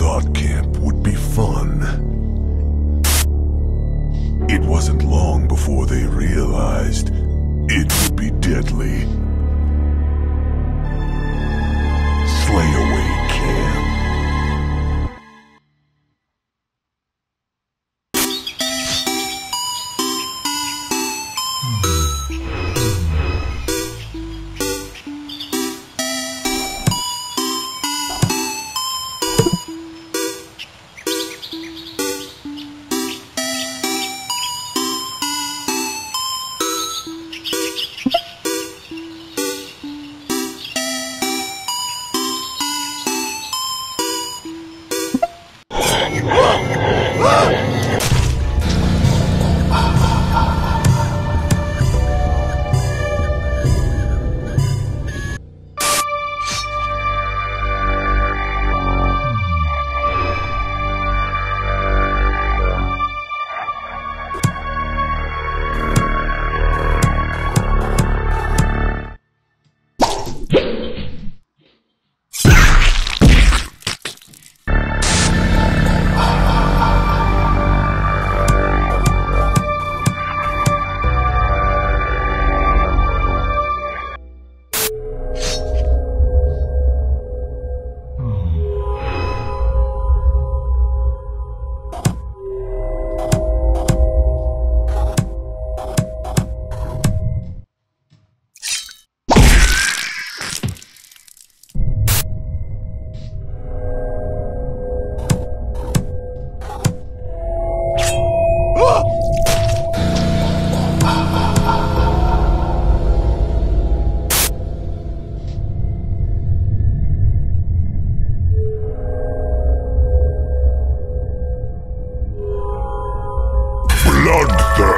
thought camp would be fun. It wasn't long before they realized it would be deadly. Slay away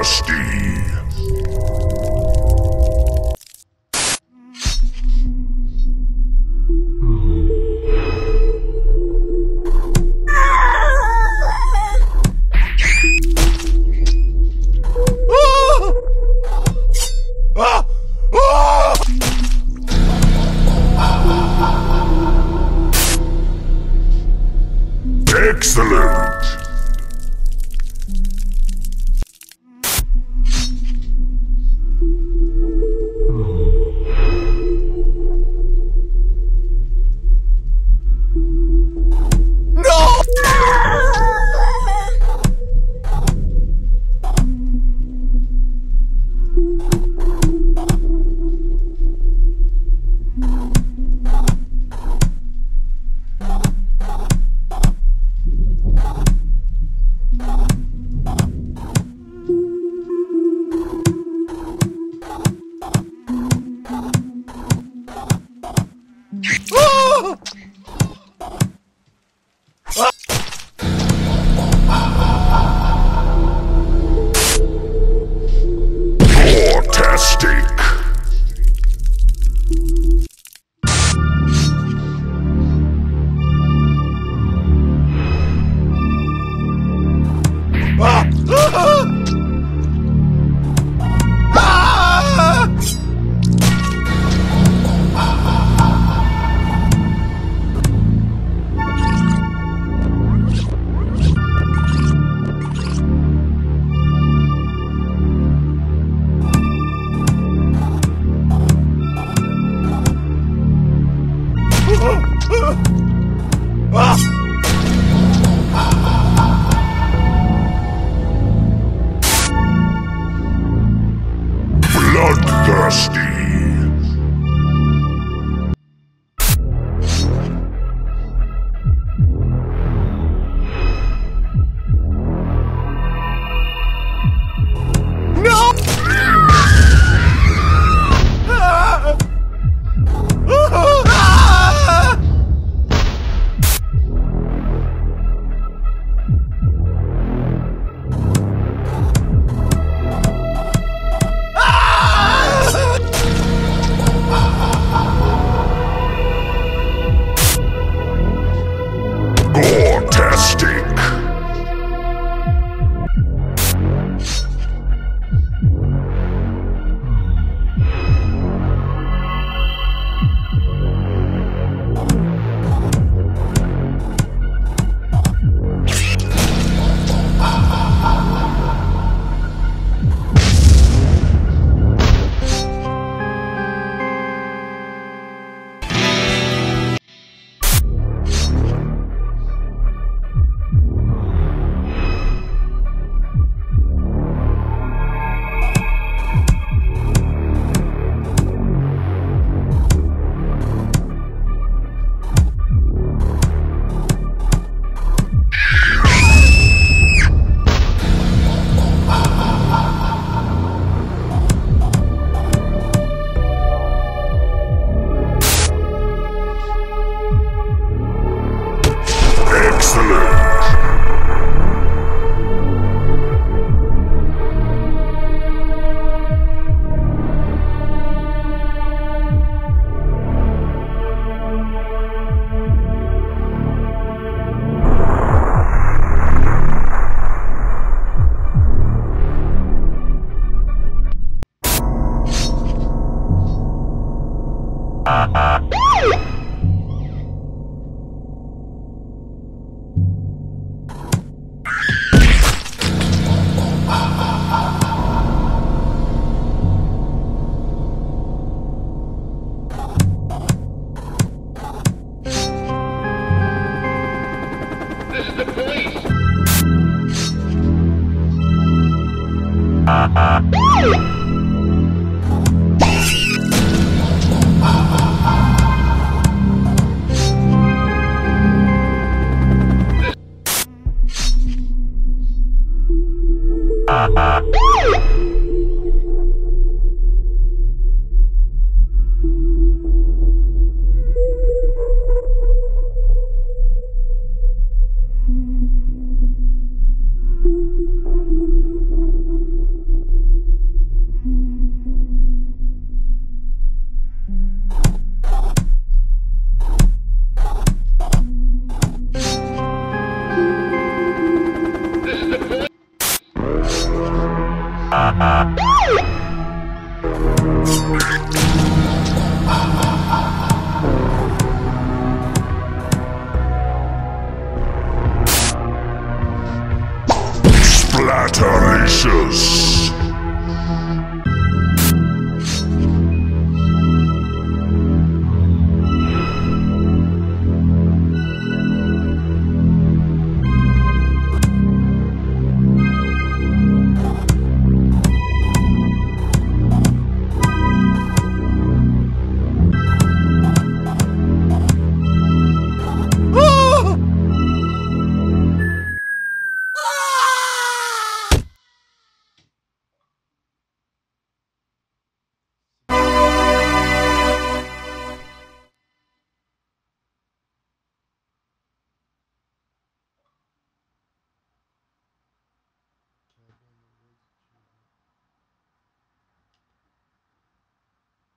Bloodthirsty.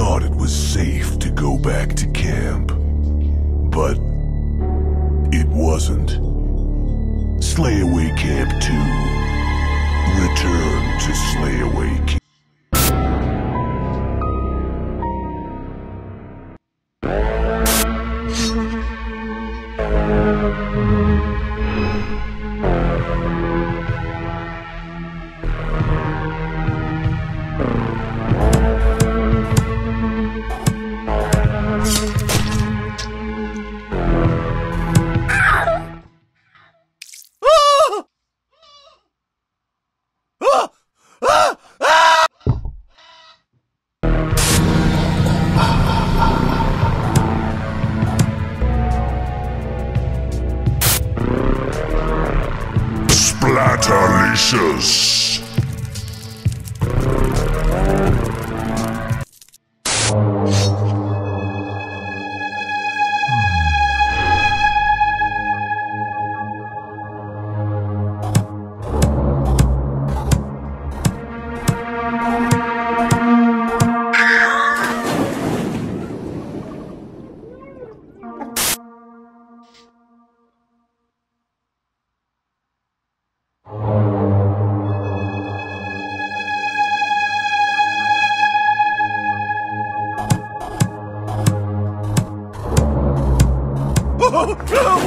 thought it was safe to go back to camp. But it wasn't. Slayaway Camp 2. Return to Slayaway Camp. Kill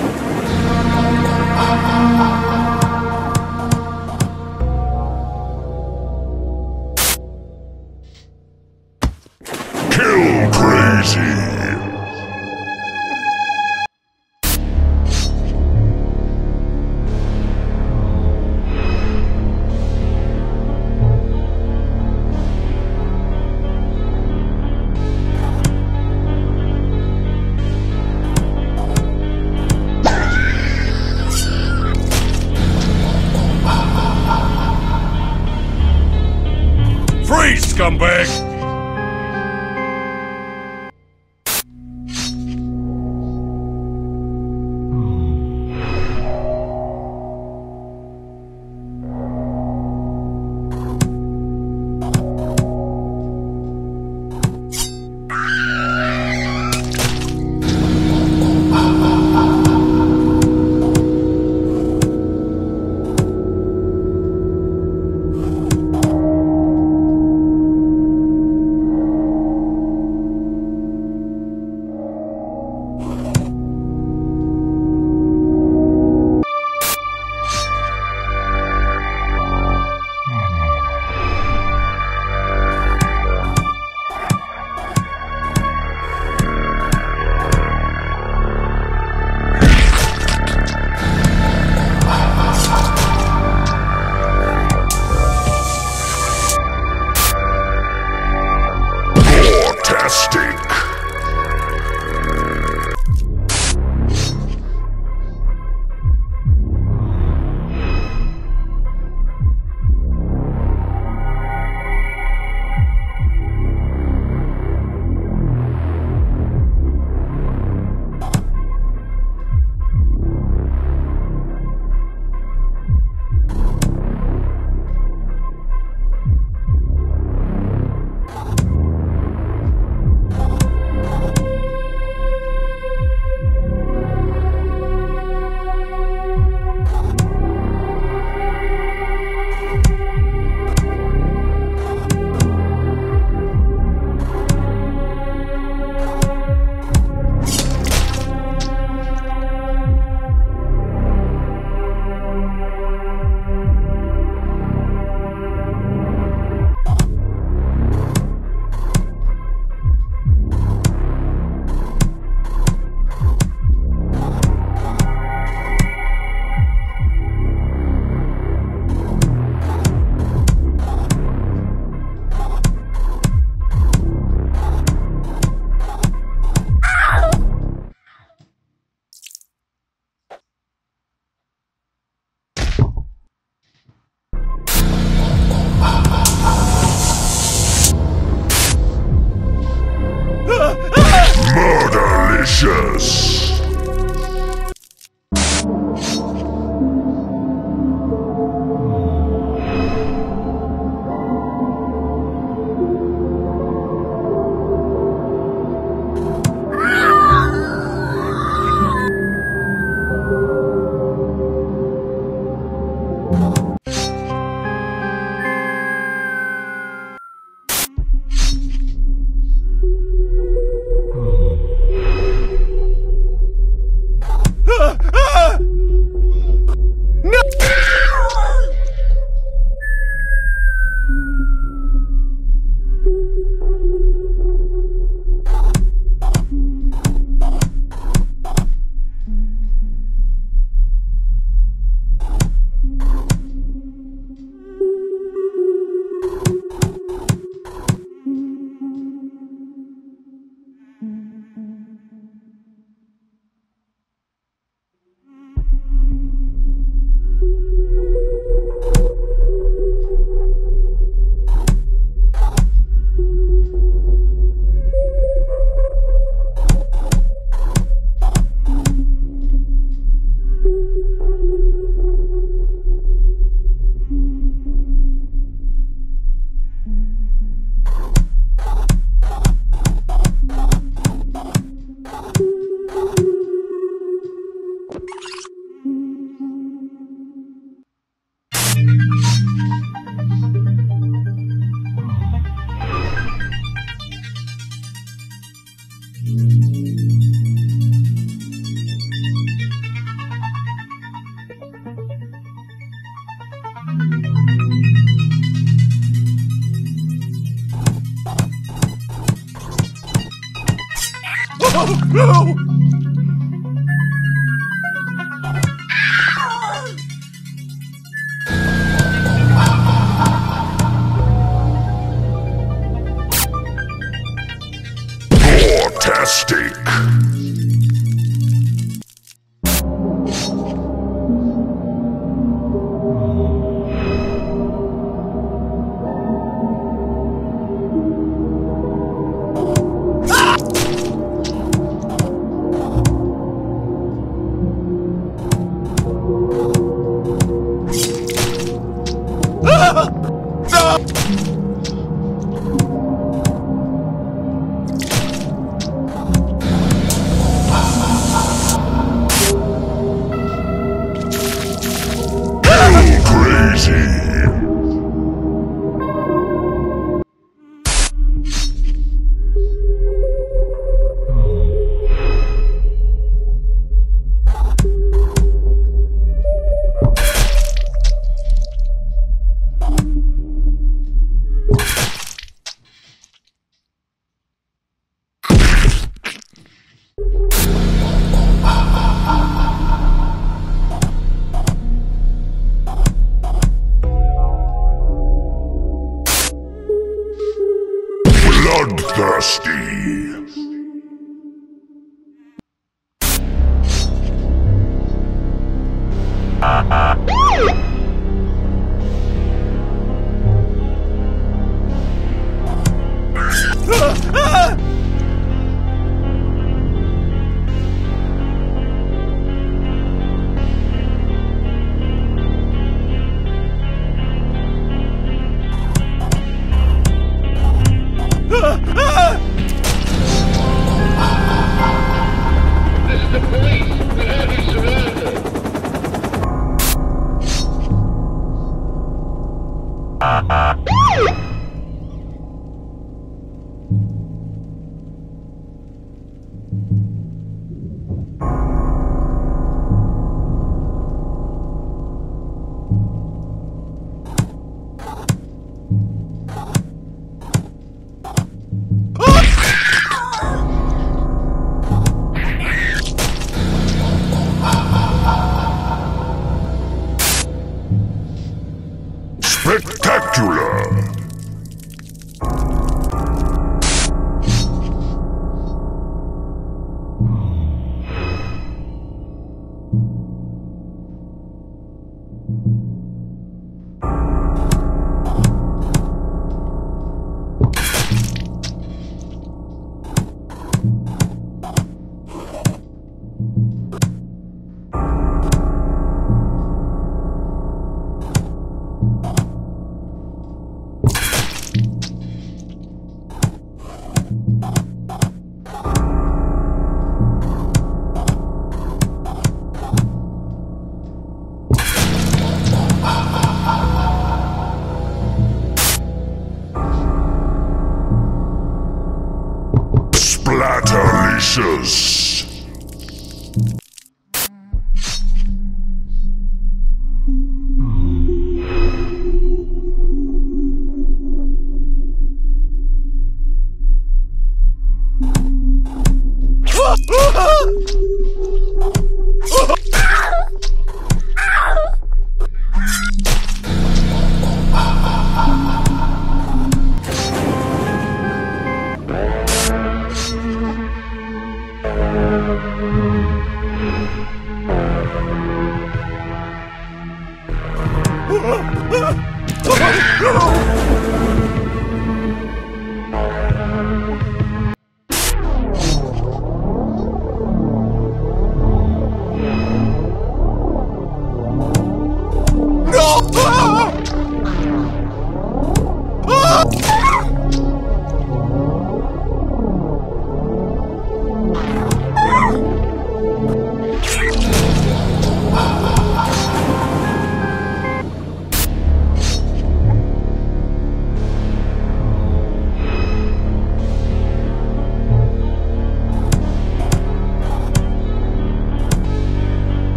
Oh, no!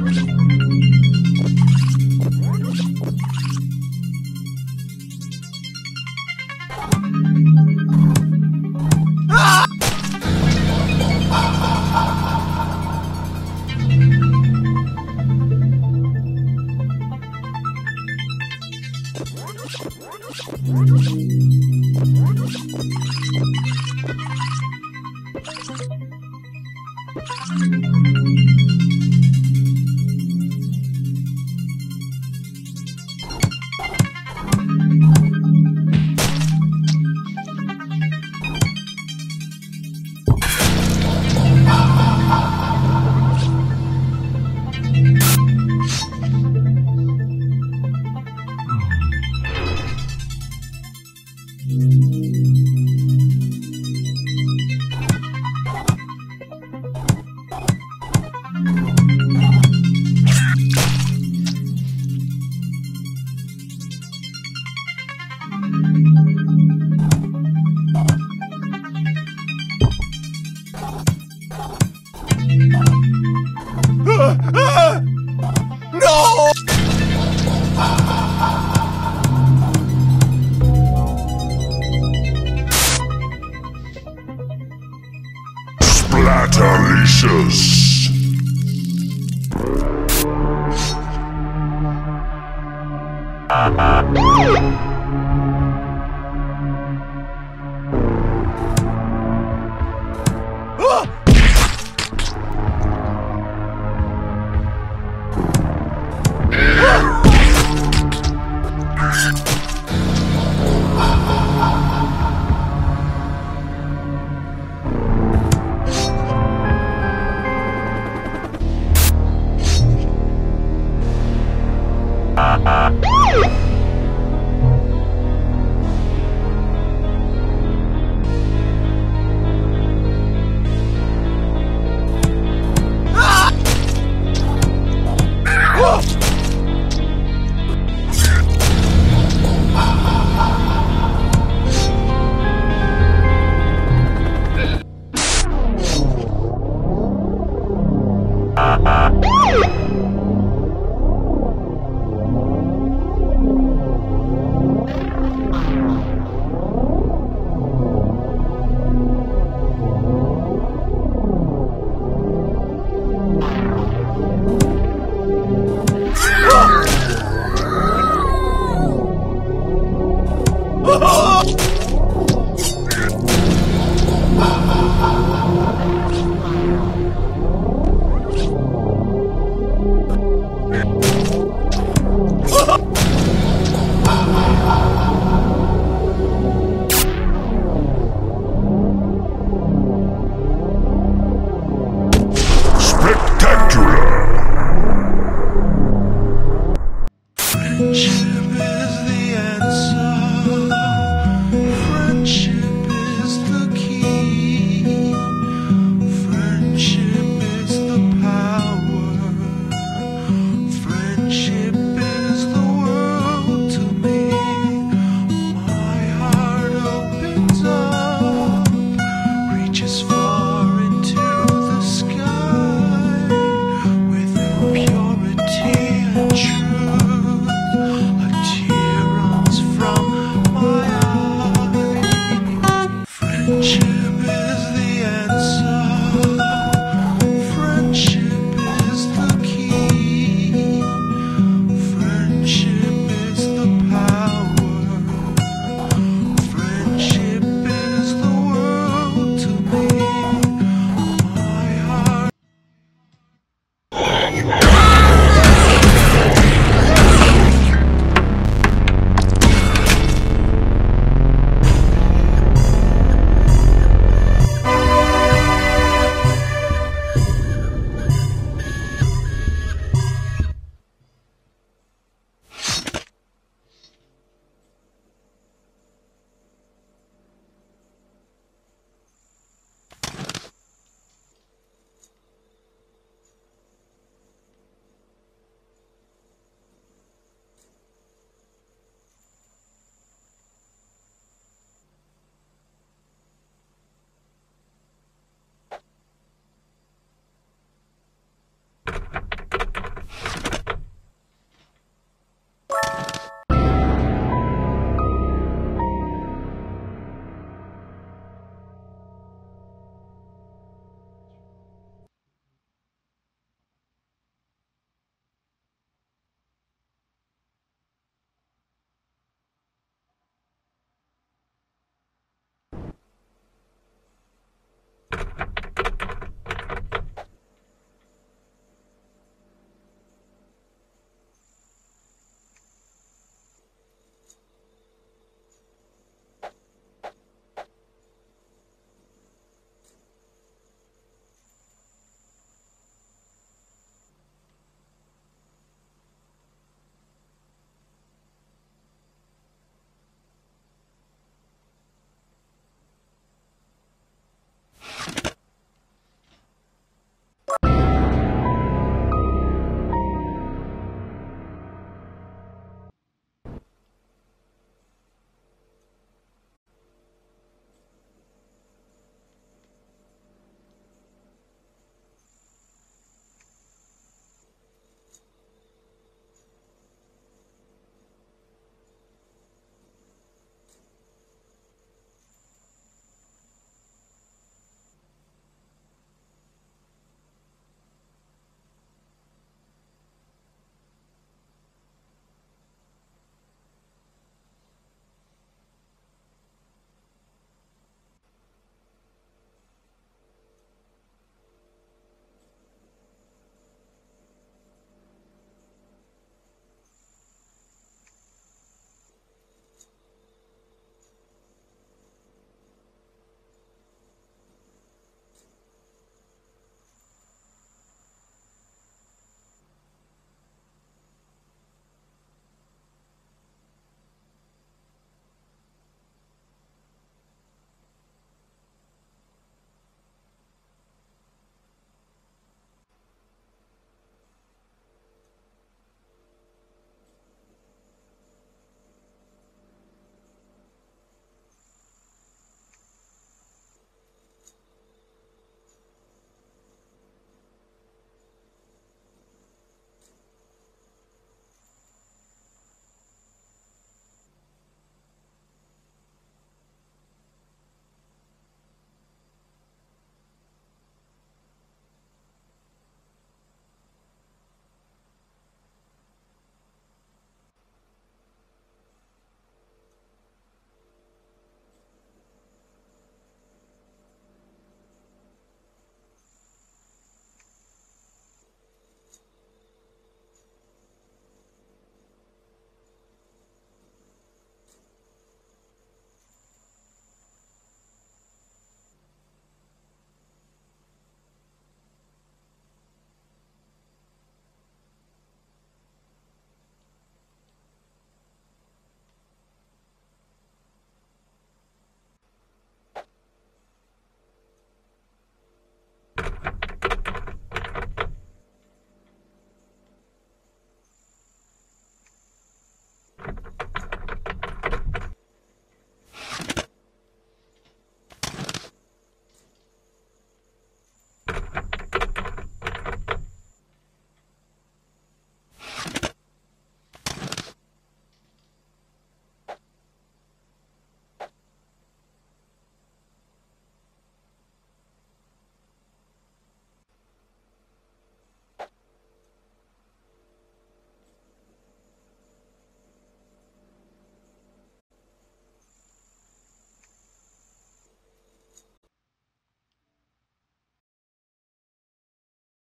No! Splatterlicious.